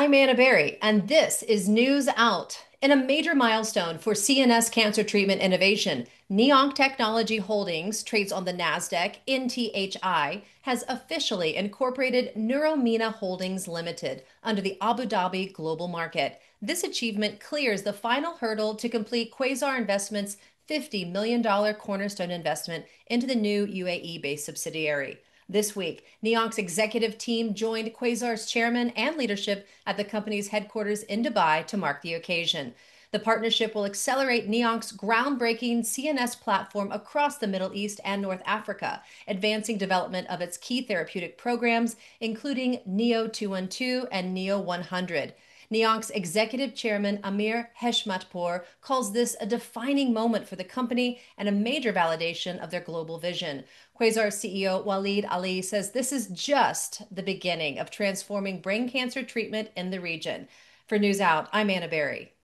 I'm Anna Berry, and this is News Out. In a major milestone for CNS cancer treatment innovation, Neonc Technology Holdings trades on the NASDAQ, NTHI, has officially incorporated Neuromina Holdings Limited under the Abu Dhabi global market. This achievement clears the final hurdle to complete Quasar Investments' $50 million cornerstone investment into the new UAE based subsidiary. This week, Neonc's executive team joined Quasar's chairman and leadership at the company's headquarters in Dubai to mark the occasion. The partnership will accelerate Neonc's groundbreaking CNS platform across the Middle East and North Africa, advancing development of its key therapeutic programs, including NEO 212 and NEO 100. Neonc's executive chairman Amir Heshmatpour calls this a defining moment for the company and a major validation of their global vision. Quasar CEO Walid Ali says this is just the beginning of transforming brain cancer treatment in the region. For News Out, I'm Anna Berry.